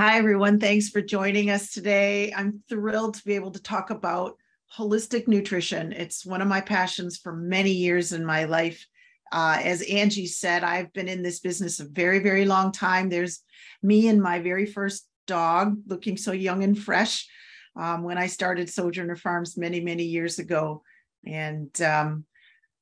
Hi, everyone. Thanks for joining us today. I'm thrilled to be able to talk about holistic nutrition. It's one of my passions for many years in my life. Uh, as Angie said, I've been in this business a very, very long time. There's me and my very first dog looking so young and fresh um, when I started Sojourner Farms many, many years ago. And um,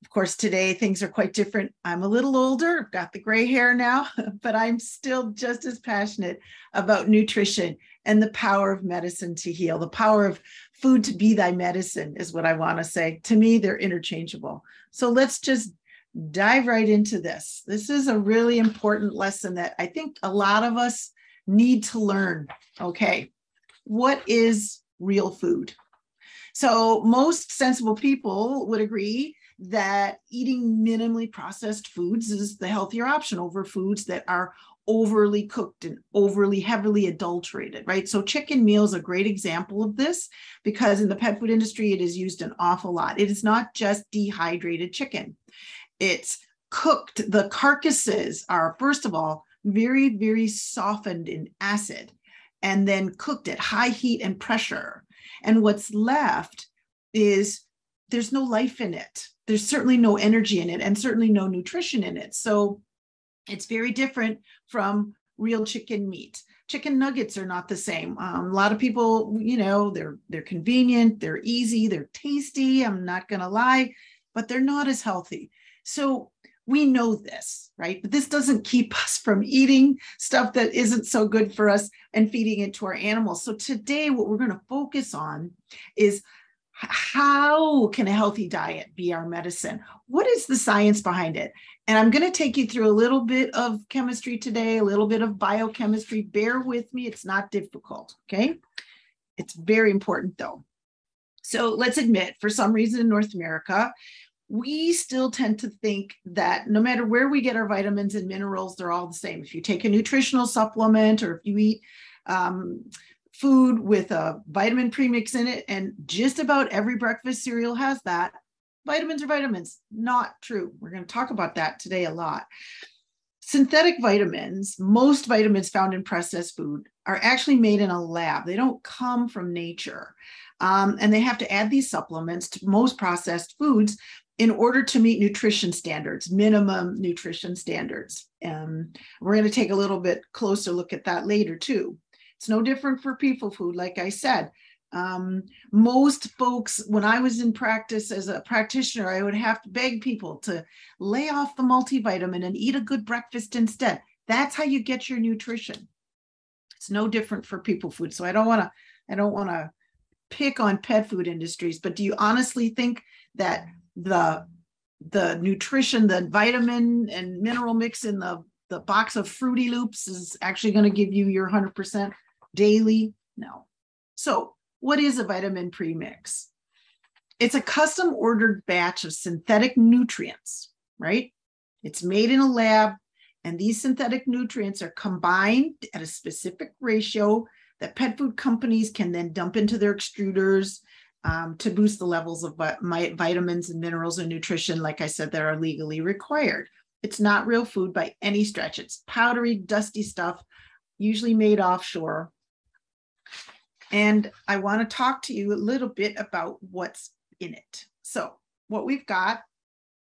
of course, today things are quite different. I'm a little older, got the gray hair now, but I'm still just as passionate about nutrition and the power of medicine to heal. The power of food to be thy medicine is what I want to say. To me, they're interchangeable. So let's just dive right into this. This is a really important lesson that I think a lot of us need to learn. Okay, what is real food? So, most sensible people would agree that eating minimally processed foods is the healthier option over foods that are overly cooked and overly heavily adulterated, right? So chicken meal is a great example of this because in the pet food industry, it is used an awful lot. It is not just dehydrated chicken. It's cooked. The carcasses are, first of all, very, very softened in acid and then cooked at high heat and pressure. And what's left is there's no life in it there's certainly no energy in it and certainly no nutrition in it. So it's very different from real chicken meat. Chicken nuggets are not the same. Um, a lot of people, you know, they're they're convenient, they're easy, they're tasty. I'm not going to lie, but they're not as healthy. So we know this, right? But this doesn't keep us from eating stuff that isn't so good for us and feeding it to our animals. So today, what we're going to focus on is how can a healthy diet be our medicine? What is the science behind it? And I'm going to take you through a little bit of chemistry today, a little bit of biochemistry. Bear with me, it's not difficult. Okay. It's very important though. So let's admit, for some reason in North America, we still tend to think that no matter where we get our vitamins and minerals, they're all the same. If you take a nutritional supplement or if you eat um, food with a vitamin premix in it, and just about every breakfast cereal has that. Vitamins are vitamins. Not true. We're going to talk about that today a lot. Synthetic vitamins, most vitamins found in processed food, are actually made in a lab. They don't come from nature. Um, and they have to add these supplements to most processed foods in order to meet nutrition standards, minimum nutrition standards. Um, we're going to take a little bit closer look at that later too. It's no different for people food, like I said. Um, most folks, when I was in practice as a practitioner, I would have to beg people to lay off the multivitamin and eat a good breakfast instead. That's how you get your nutrition. It's no different for people food. So I don't want to, I don't want to pick on pet food industries, but do you honestly think that the the nutrition, the vitamin and mineral mix in the the box of Fruity Loops is actually going to give you your 100% daily? No. So, what is a vitamin premix? It's a custom ordered batch of synthetic nutrients, right? It's made in a lab, and these synthetic nutrients are combined at a specific ratio that pet food companies can then dump into their extruders um, to boost the levels of vitamins and minerals and nutrition, like I said, that are legally required. It's not real food by any stretch. It's powdery, dusty stuff, usually made offshore, and I want to talk to you a little bit about what's in it. So, what we've got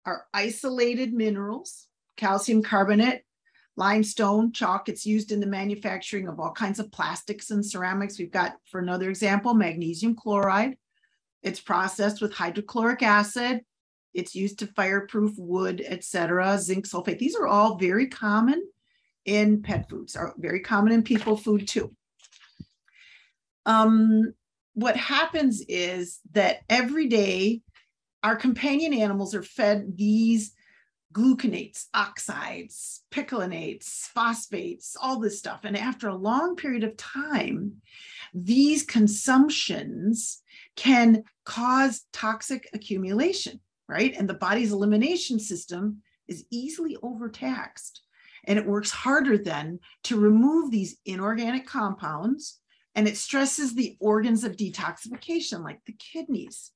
are isolated minerals, calcium carbonate, limestone, chalk. It's used in the manufacturing of all kinds of plastics and ceramics. We've got, for another example, magnesium chloride. It's processed with hydrochloric acid. It's used to fireproof wood, etc. Zinc sulfate. These are all very common in pet foods, are very common in people food too um, what happens is that every day our companion animals are fed these gluconates, oxides, picolinates, phosphates, all this stuff. And after a long period of time, these consumptions can cause toxic accumulation, right? And the body's elimination system is easily overtaxed. And it works harder then to remove these inorganic compounds and it stresses the organs of detoxification, like the kidneys.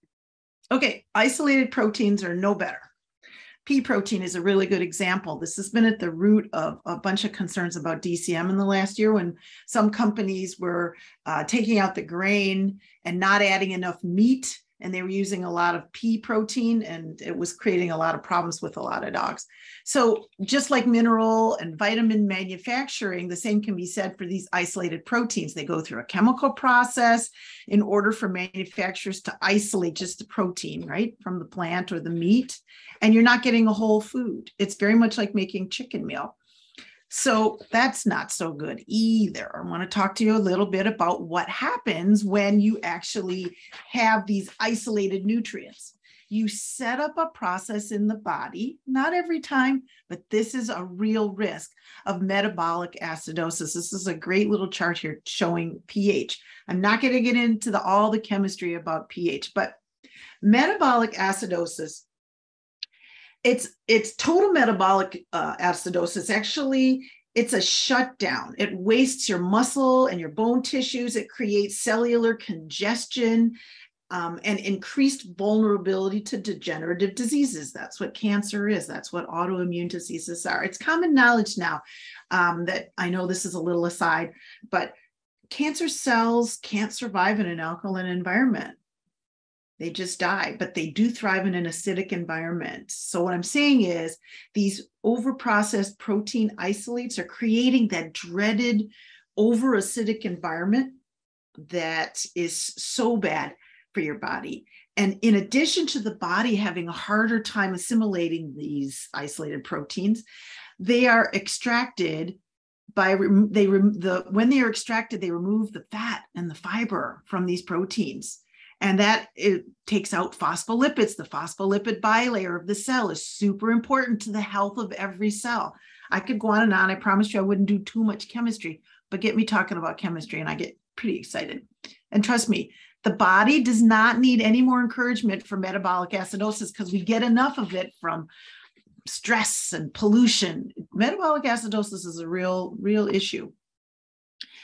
Okay, isolated proteins are no better. Pea protein is a really good example. This has been at the root of a bunch of concerns about DCM in the last year when some companies were uh, taking out the grain and not adding enough meat and they were using a lot of pea protein and it was creating a lot of problems with a lot of dogs. So just like mineral and vitamin manufacturing, the same can be said for these isolated proteins. They go through a chemical process in order for manufacturers to isolate just the protein, right, from the plant or the meat. And you're not getting a whole food. It's very much like making chicken meal. So that's not so good either. I want to talk to you a little bit about what happens when you actually have these isolated nutrients. You set up a process in the body, not every time, but this is a real risk of metabolic acidosis. This is a great little chart here showing pH. I'm not going to get into the, all the chemistry about pH, but metabolic acidosis it's it's total metabolic uh, acidosis. Actually it's a shutdown. It wastes your muscle and your bone tissues. It creates cellular congestion um, and increased vulnerability to degenerative diseases. That's what cancer is. That's what autoimmune diseases are. It's common knowledge now um, that i know this is a little aside but cancer cells can't survive in an alkaline environment they just die, but they do thrive in an acidic environment. So, what I'm saying is, these overprocessed protein isolates are creating that dreaded over acidic environment that is so bad for your body. And in addition to the body having a harder time assimilating these isolated proteins, they are extracted by they the when they are extracted they remove the fat and the fiber from these proteins and that it takes out phospholipids. The phospholipid bilayer of the cell is super important to the health of every cell. I could go on and on. I promised you I wouldn't do too much chemistry, but get me talking about chemistry and I get pretty excited. And trust me, the body does not need any more encouragement for metabolic acidosis because we get enough of it from stress and pollution. Metabolic acidosis is a real, real issue.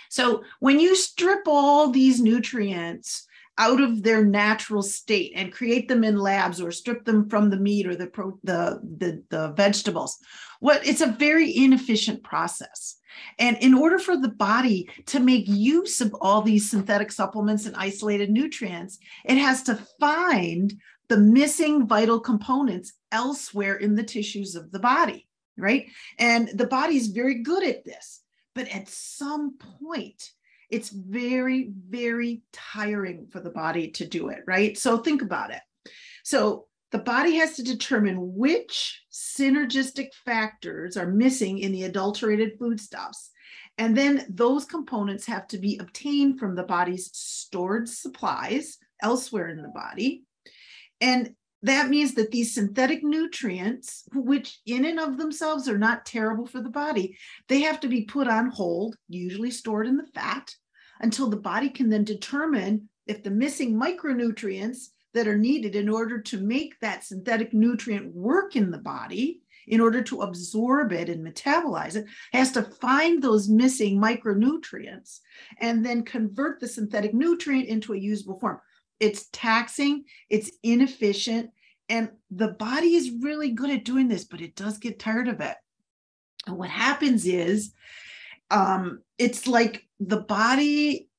So when you strip all these nutrients out of their natural state and create them in labs or strip them from the meat or the pro, the, the the vegetables. What it's a very inefficient process. And in order for the body to make use of all these synthetic supplements and isolated nutrients it has to find the missing vital components elsewhere in the tissues of the body right? And the body is very good at this but at some point it's very, very tiring for the body to do it, right? So think about it. So the body has to determine which synergistic factors are missing in the adulterated foodstuffs. And then those components have to be obtained from the body's stored supplies elsewhere in the body. And that means that these synthetic nutrients, which in and of themselves are not terrible for the body, they have to be put on hold, usually stored in the fat, until the body can then determine if the missing micronutrients that are needed in order to make that synthetic nutrient work in the body in order to absorb it and metabolize it has to find those missing micronutrients and then convert the synthetic nutrient into a usable form. It's taxing it's inefficient and the body is really good at doing this but it does get tired of it. And what happens is um, it's like the body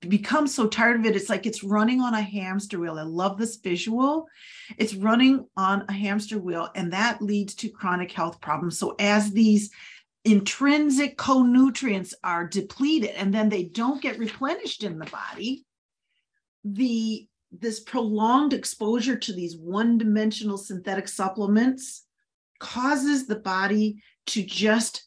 becomes so tired of it. It's like it's running on a hamster wheel. I love this visual. It's running on a hamster wheel, and that leads to chronic health problems. So, as these intrinsic co-nutrients are depleted and then they don't get replenished in the body, the this prolonged exposure to these one-dimensional synthetic supplements causes the body to just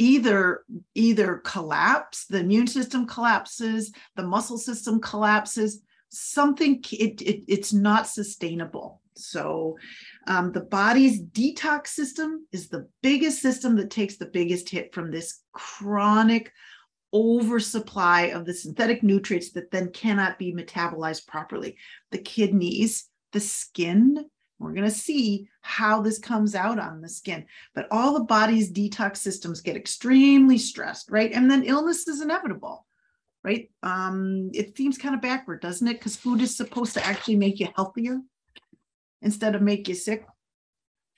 either either collapse the immune system collapses the muscle system collapses something it, it it's not sustainable. So um, the body's detox system is the biggest system that takes the biggest hit from this chronic oversupply of the synthetic nutrients that then cannot be metabolized properly. The kidneys the skin we're going to see how this comes out on the skin. But all the body's detox systems get extremely stressed, right? And then illness is inevitable, right? Um, it seems kind of backward, doesn't it? Because food is supposed to actually make you healthier instead of make you sick.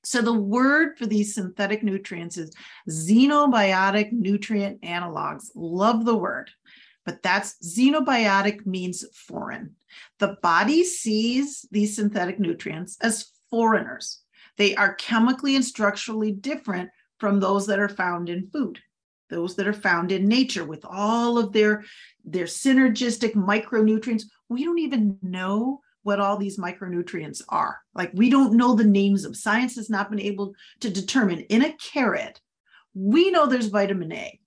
So the word for these synthetic nutrients is xenobiotic nutrient analogs. Love the word, but that's xenobiotic means foreign. The body sees these synthetic nutrients as foreigners. They are chemically and structurally different from those that are found in food, those that are found in nature with all of their, their synergistic micronutrients. We don't even know what all these micronutrients are. Like we don't know the names of. Science has not been able to determine in a carrot. We know there's vitamin A,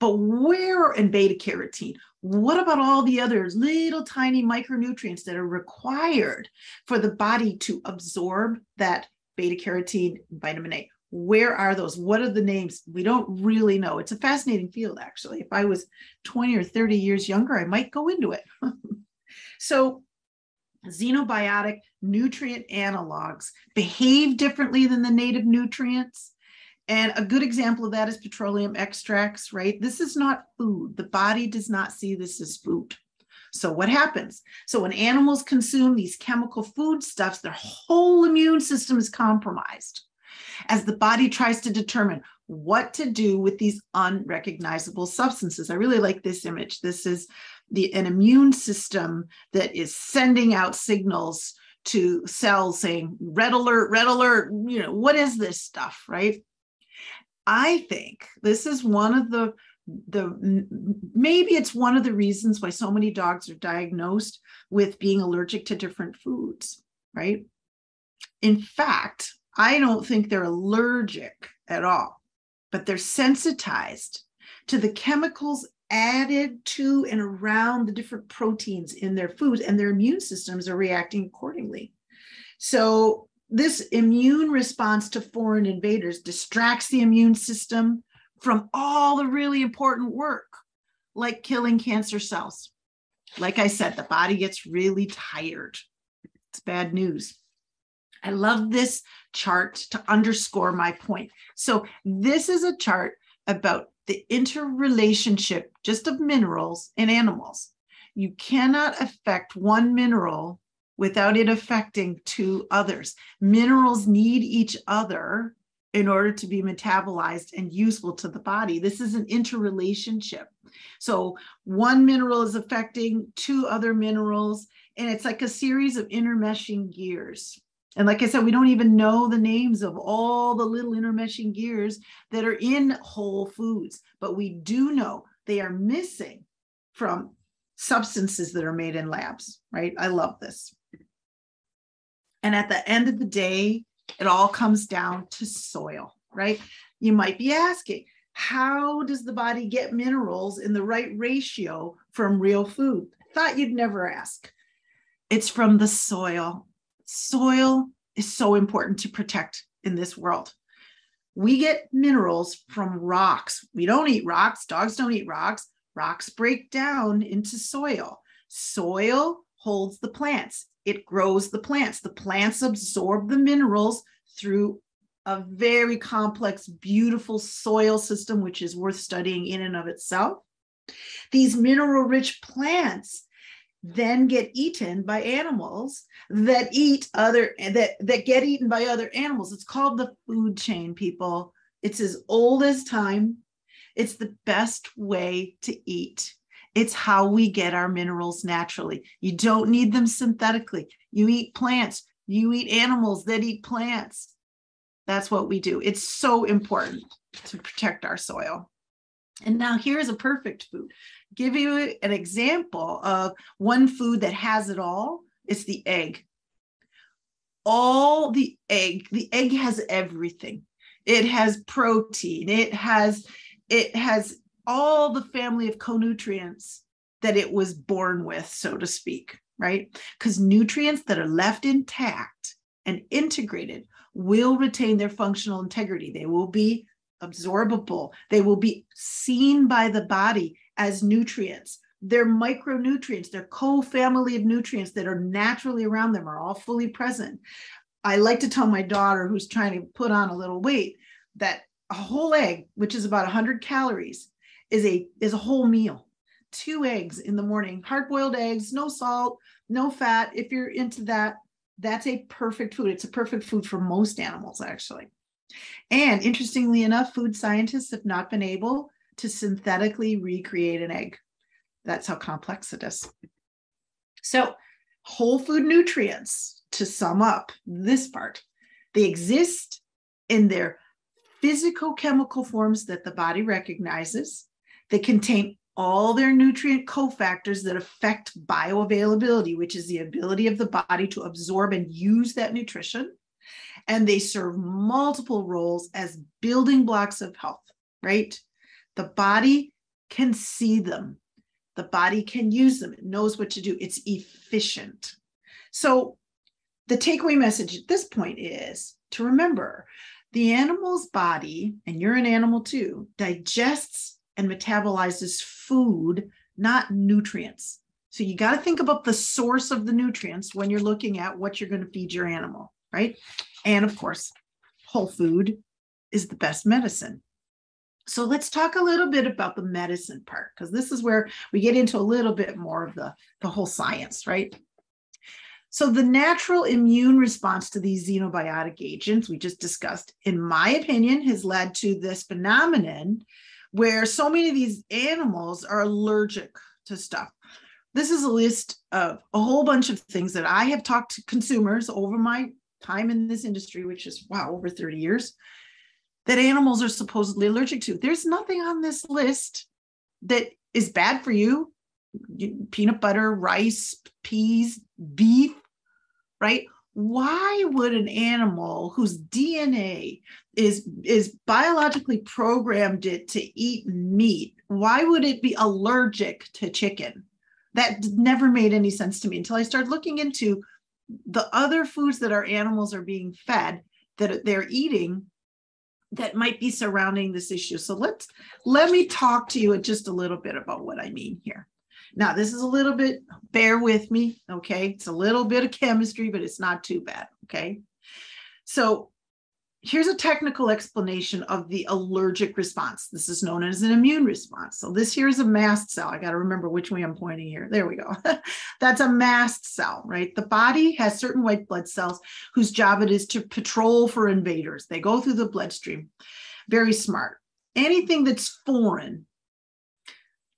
but where in beta carotene? What about all the others, little tiny micronutrients that are required for the body to absorb that beta carotene, vitamin A? Where are those? What are the names? We don't really know. It's a fascinating field, actually. If I was 20 or 30 years younger, I might go into it. so, xenobiotic nutrient analogs behave differently than the native nutrients. And a good example of that is petroleum extracts, right? This is not food. The body does not see this as food. So, what happens? So, when animals consume these chemical foodstuffs, their whole immune system is compromised as the body tries to determine what to do with these unrecognizable substances. I really like this image. This is the an immune system that is sending out signals to cells saying red alert red alert you know what is this stuff right i think this is one of the the maybe it's one of the reasons why so many dogs are diagnosed with being allergic to different foods right in fact i don't think they're allergic at all but they're sensitized to the chemicals added to and around the different proteins in their foods, and their immune systems are reacting accordingly. So, this immune response to foreign invaders distracts the immune system from all the really important work, like killing cancer cells. Like I said, the body gets really tired. It's bad news. I love this chart to underscore my point. So, this is a chart about the interrelationship just of minerals and animals. You cannot affect one mineral without it affecting two others. Minerals need each other in order to be metabolized and useful to the body. This is an interrelationship. So one mineral is affecting two other minerals, and it's like a series of intermeshing gears. And like I said, we don't even know the names of all the little intermeshing gears that are in whole foods, but we do know they are missing from substances that are made in labs, right? I love this. And at the end of the day, it all comes down to soil, right? You might be asking, how does the body get minerals in the right ratio from real food? Thought you'd never ask. It's from the soil soil is so important to protect in this world. We get minerals from rocks. We don't eat rocks. Dogs don't eat rocks. Rocks break down into soil. Soil holds the plants, it grows the plants. The plants absorb the minerals through a very complex, beautiful soil system, which is worth studying in and of itself. These mineral rich plants then get eaten by animals that eat other that that get eaten by other animals it's called the food chain people it's as old as time it's the best way to eat it's how we get our minerals naturally. You don't need them synthetically. You eat plants. You eat animals that eat plants. That's what we do. It's so important to protect our soil. And now here's a perfect food. Give you an example of one food that has it all it's the egg. All the egg the egg has everything. It has protein. It has it has all the family of co-nutrients that it was born with so to speak right because nutrients that are left intact and integrated will retain their functional integrity they will be absorbable they will be seen by the body as nutrients. Their micronutrients, their co-family of nutrients that are naturally around them are all fully present. I like to tell my daughter who's trying to put on a little weight that a whole egg, which is about 100 calories, is a is a whole meal. Two eggs in the morning, hard-boiled eggs, no salt, no fat. If you're into that, that's a perfect food. It's a perfect food for most animals, actually. And interestingly enough, food scientists have not been able to synthetically recreate an egg. That's how complex it is. So, whole food nutrients, to sum up this part, they exist in their physicochemical forms that the body recognizes. They contain all their nutrient cofactors that affect bioavailability, which is the ability of the body to absorb and use that nutrition. And they serve multiple roles as building blocks of health, right? The body can see them, the body can use them, it knows what to do, it's efficient. So, the takeaway message at this point is to remember the animal's body, and you're an animal too, digests and metabolizes food, not nutrients. So you got to think about the source of the nutrients when you're looking at what you're going to feed your animal, right? And of course, whole food is the best medicine. So let's talk a little bit about the medicine part because this is where we get into a little bit more of the, the whole science, right? So, the natural immune response to these xenobiotic agents we just discussed, in my opinion, has led to this phenomenon where so many of these animals are allergic to stuff. This is a list of a whole bunch of things that I have talked to consumers over my time in this industry, which is wow, over 30 years, that animals are supposedly allergic to. There's nothing on this list that is bad for you. Peanut butter, rice, peas, beef, right? Why would an animal whose DNA is is biologically programmed it to eat meat, why would it be allergic to chicken? That never made any sense to me until I started looking into the other foods that our animals are being fed that they're eating that might be surrounding this issue. So let's let me talk to you just a little bit about what I mean here. Now, this is a little bit, bear with me, okay? It's a little bit of chemistry, but it's not too bad, okay? So here's a technical explanation of the allergic response. This is known as an immune response. So this here is a mast cell. I got to remember which way I'm pointing here. There we go. That's a mast cell, right? The body has certain white blood cells whose job it is to patrol for invaders. They go through the bloodstream. Very smart. Anything that's foreign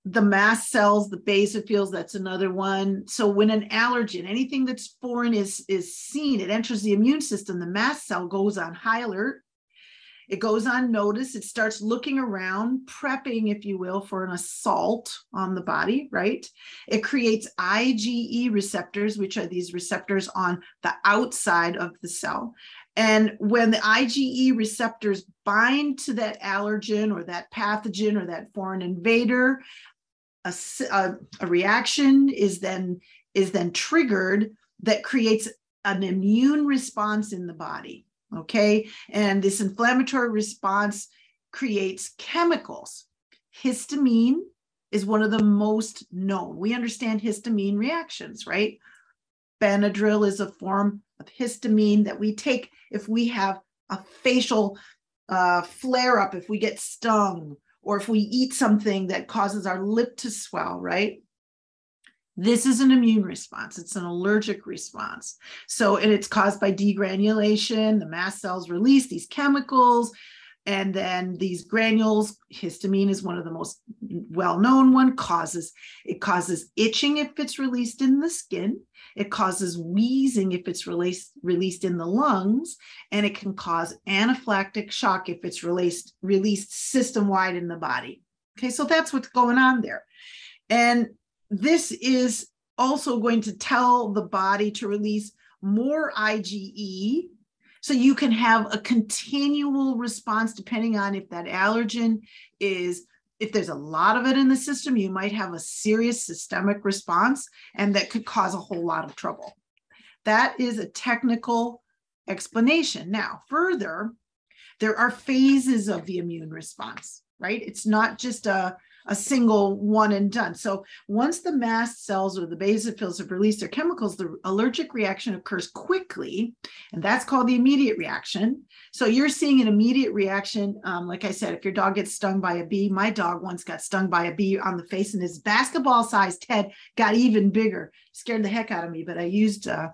the mast cells, the basophils, that's another one. So when an allergen, anything that's foreign is, is seen, it enters the immune system, the mast cell goes on high alert. It goes on notice. It starts looking around, prepping, if you will, for an assault on the body, right? It creates IgE receptors, which are these receptors on the outside of the cell. And when the IgE receptors bind to that allergen or that pathogen or that foreign invader, a, a, a reaction is then is then triggered that creates an immune response in the body okay? And this inflammatory response creates chemicals. Histamine is one of the most known. We understand histamine reactions right? Benadryl is a form of histamine that we take if we have a facial uh, flare up if we get stung or if we eat something that causes our lip to swell, right? This is an immune response. It's an allergic response. So, and it's caused by degranulation. The mast cells release these chemicals. And then these granules, histamine is one of the most well-known one, causes it causes itching if it's released in the skin. It causes wheezing if it's released released in the lungs, and it can cause anaphylactic shock if it's released released system-wide in the body. Okay, so that's what's going on there. And this is also going to tell the body to release more IgE so you can have a continual response depending on if that allergen is, if there's a lot of it in the system, you might have a serious systemic response and that could cause a whole lot of trouble. That is a technical explanation. Now, further, there are phases of the immune response, right? It's not just a a single one and done. So once the mast cells or the basophils have released their chemicals, the allergic reaction occurs quickly, and that's called the immediate reaction. So you're seeing an immediate reaction. Um, like I said, if your dog gets stung by a bee, my dog once got stung by a bee on the face, and his basketball-sized head got even bigger. Scared the heck out of me, but I used uh,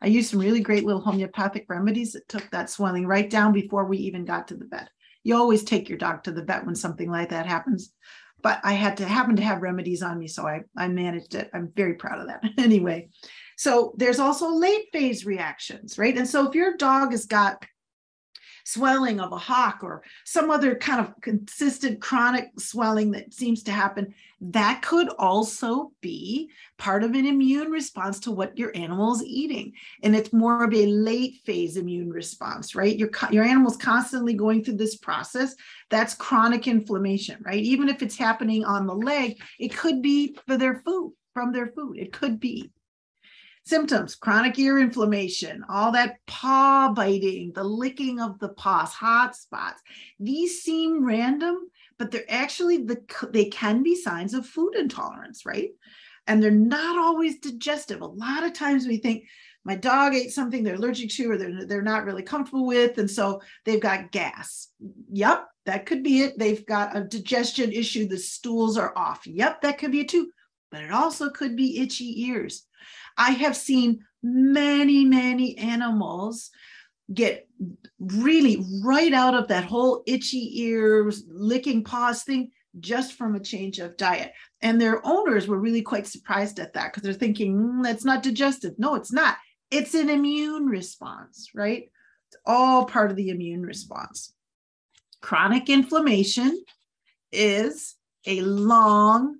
I used some really great little homeopathic remedies that took that swelling right down before we even got to the vet. You always take your dog to the vet when something like that happens. But I had to happen to have remedies on me, so I, I managed it. I'm very proud of that. anyway, so there's also late phase reactions, right? And so if your dog has got swelling of a hock or some other kind of consistent chronic swelling that seems to happen, that could also be part of an immune response to what your animal is eating. And it's more of a late phase immune response, right? Your, your animal's constantly going through this process. That's chronic inflammation, right? Even if it's happening on the leg, it could be for their food, from their food. It could be. Symptoms chronic ear inflammation, all that paw biting, the licking of the paws, hot spots. These seem random, but they're actually the they can be signs of food intolerance, right? And they're not always digestive. A lot of times we think my dog ate something they're allergic to or they're, they're not really comfortable with and so they've got gas yep that could be it they've got a digestion issue the stools are off yep that could be it too but it also could be itchy ears I have seen many, many animals get really right out of that whole itchy ears, licking paws thing just from a change of diet. And their owners were really quite surprised at that because they're thinking, mm, that's not digestive. No, it's not. It's an immune response, right? It's all part of the immune response. Chronic inflammation is a long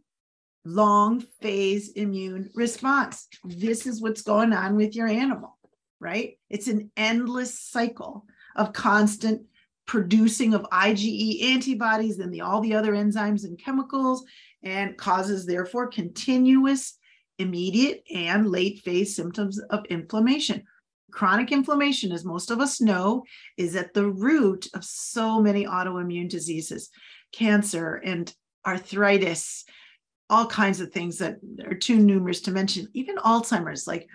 long phase immune response. This is what's going on with your animal, right? It's an endless cycle of constant producing of IgE antibodies and the, all the other enzymes and chemicals, and causes, therefore, continuous, immediate, and late phase symptoms of inflammation. Chronic inflammation, as most of us know, is at the root of so many autoimmune diseases, cancer and arthritis all kinds of things that are too numerous to mention, even Alzheimer's. Like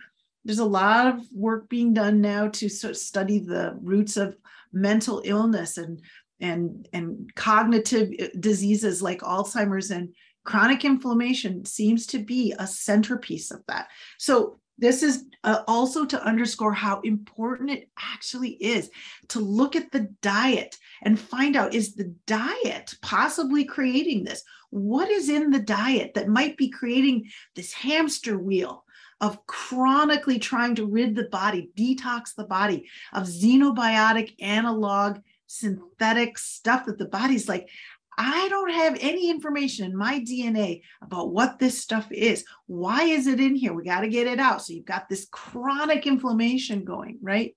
there's a lot of work being done now to sort of study the roots of mental illness and and and cognitive uh, diseases like Alzheimer's and chronic inflammation seems to be a centerpiece of that. So this is uh, also to underscore how important it actually is to look at the diet and find out is the diet possibly creating this? What is in the diet that might be creating this hamster wheel of chronically trying to rid the body, detox the body of xenobiotic analog synthetic stuff that the body's like, I don't have any information in my DNA about what this stuff is. Why is it in here? We got to get it out. So you've got this chronic inflammation going, right?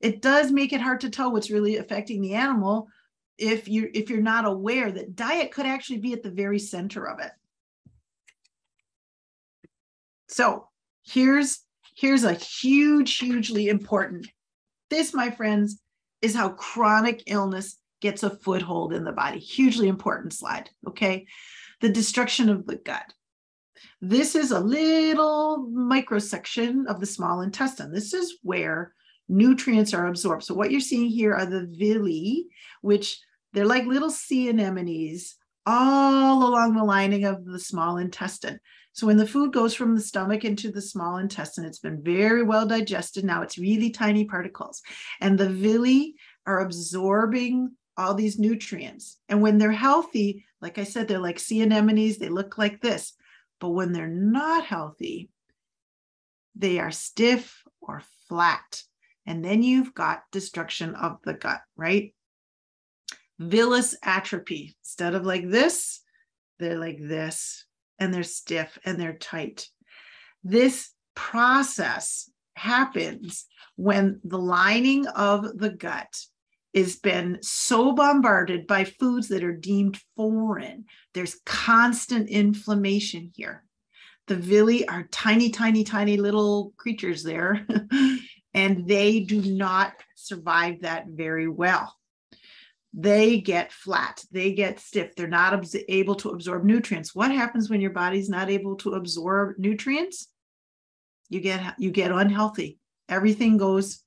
It does make it hard to tell what's really affecting the animal if you're if you're not aware that diet could actually be at the very center of it. So here's here's a huge, hugely important. This, my friends, is how chronic illness gets a foothold in the body. Hugely important slide. Okay. The destruction of the gut. This is a little microsection of the small intestine. This is where nutrients are absorbed. So, what you're seeing here are the villi, which they're like little sea anemones all along the lining of the small intestine. So, when the food goes from the stomach into the small intestine, it's been very well digested. Now it's really tiny particles. And the villi are absorbing all these nutrients. And when they're healthy, like I said, they're like sea anemones, they look like this. But when they're not healthy, they are stiff or flat. And then you've got destruction of the gut, right? Villus atrophy. Instead of like this, they're like this, and they're stiff and they're tight. This process happens when the lining of the gut has been so bombarded by foods that are deemed foreign. There's constant inflammation here. The villi are tiny, tiny, tiny little creatures there, and they do not survive that very well. They get flat, they get stiff, they're not able to absorb nutrients. What happens when your body's not able to absorb nutrients? You get you get unhealthy. Everything goes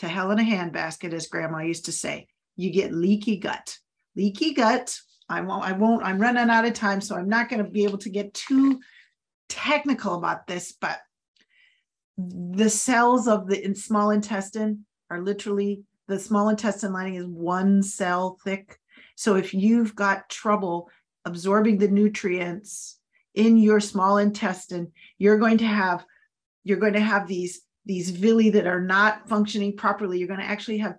to hell in a handbasket, as grandma used to say. You get leaky gut. Leaky gut. I won't, I won't, I'm running out of time, so I'm not going to be able to get too technical about this, but the cells of the small intestine are literally the small intestine lining is one cell thick. So if you've got trouble absorbing the nutrients in your small intestine, you're going to have you're going to have these these villi that are not functioning properly. You're going to actually have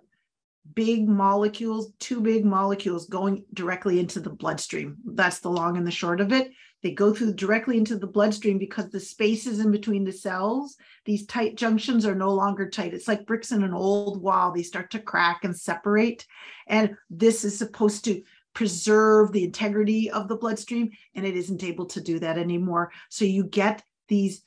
big molecules, two big molecules going directly into the bloodstream. That's the long and the short of it. They go through directly into the bloodstream because the spaces in between the cells, these tight junctions are no longer tight. It's like bricks in an old wall. They start to crack and separate. And this is supposed to preserve the integrity of the bloodstream, and it isn't able to do that anymore. So you get these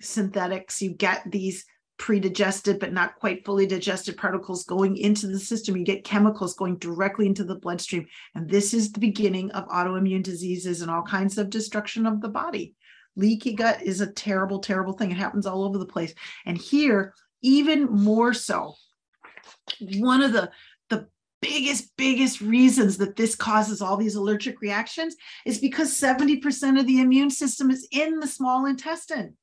synthetics, you get these pre-digested but not quite fully digested particles going into the system. You get chemicals going directly into the bloodstream. And this is the beginning of autoimmune diseases and all kinds of destruction of the body. Leaky gut is a terrible terrible thing. It happens all over the place. And here even more so one of the the biggest biggest reasons that this causes all these allergic reactions is because 70% of the immune system is in the small intestine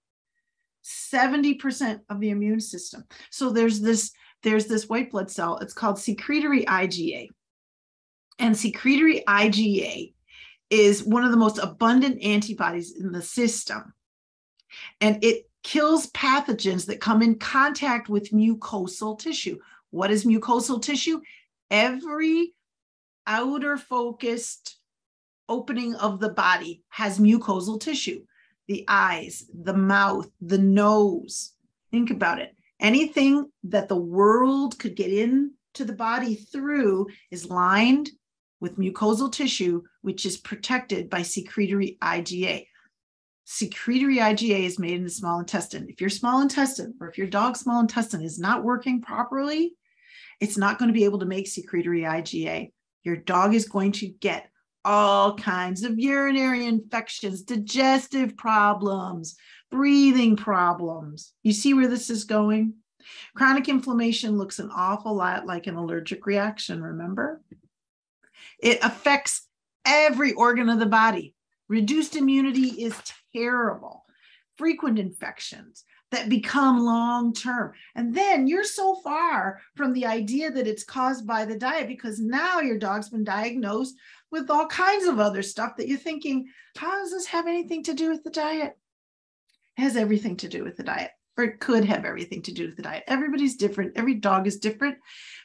70% of the immune system. So there's this there's this white blood cell. It's called secretory IgA. And secretory IgA is one of the most abundant antibodies in the system. And it kills pathogens that come in contact with mucosal tissue. What is mucosal tissue? Every outer focused opening of the body has mucosal tissue the eyes, the mouth, the nose. Think about it. Anything that the world could get into the body through is lined with mucosal tissue, which is protected by secretory IgA. Secretory IgA is made in the small intestine. If your small intestine or if your dog's small intestine is not working properly, it's not going to be able to make secretory IgA. Your dog is going to get all kinds of urinary infections, digestive problems, breathing problems. You see where this is going? Chronic inflammation looks an awful lot like an allergic reaction, remember? It affects every organ of the body. Reduced immunity is terrible. Frequent infections that become long term. And then you're so far from the idea that it's caused by the diet because now your dog's been diagnosed with all kinds of other stuff that you're thinking, how does this have anything to do with the diet? It has everything to do with the diet, or it could have everything to do with the diet. Everybody's different, every dog is different,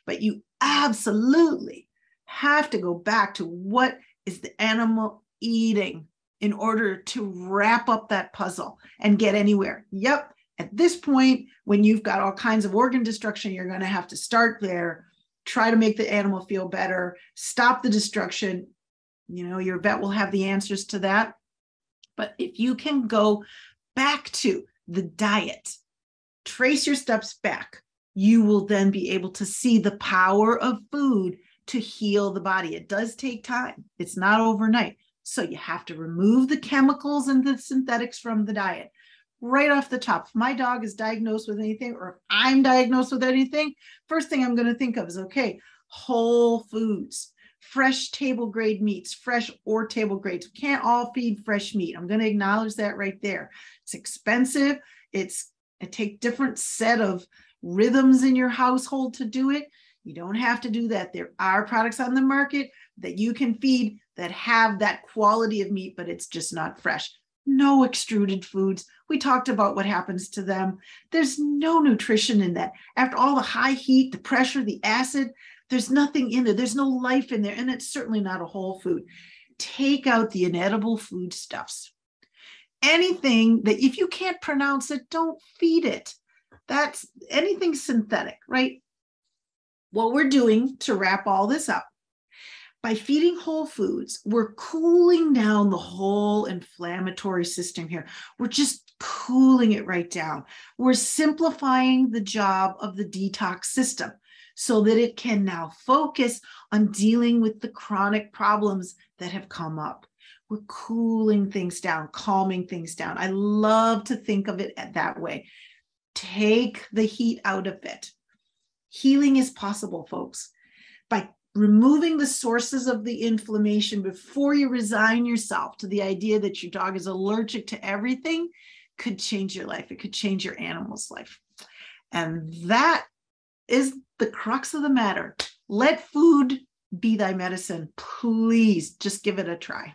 but you absolutely have to go back to what is the animal eating in order to wrap up that puzzle and get anywhere. Yep. At this point, when you've got all kinds of organ destruction, you're going to have to start there, try to make the animal feel better, stop the destruction, you know, your vet will have the answers to that. But if you can go back to the diet, trace your steps back, you will then be able to see the power of food to heal the body. It does take time, it's not overnight. So you have to remove the chemicals and the synthetics from the diet right off the top. If my dog is diagnosed with anything, or if I'm diagnosed with anything, first thing I'm going to think of is okay, whole foods fresh table grade meats, fresh or table grades. We can't all feed fresh meat. I'm going to acknowledge that right there. It's expensive. It's it take different set of rhythms in your household to do it. You don't have to do that. There are products on the market that you can feed that have that quality of meat, but it's just not fresh. No extruded foods. We talked about what happens to them. There's no nutrition in that. After all the high heat, the pressure, the acid, there's nothing in there. There's no life in there. And it's certainly not a whole food. Take out the inedible foodstuffs. Anything that if you can't pronounce it, don't feed it. That's anything synthetic, right? What we're doing to wrap all this up by feeding whole foods, we're cooling down the whole inflammatory system here. We're just cooling it right down. We're simplifying the job of the detox system so that it can now focus on dealing with the chronic problems that have come up. We're cooling things down, calming things down. I love to think of it that way. Take the heat out of it. Healing is possible, folks, by removing the sources of the inflammation before you resign yourself to the idea that your dog is allergic to everything could change your life. It could change your animal's life. And that is the crux of the matter. Let food be thy medicine. Please just give it a try.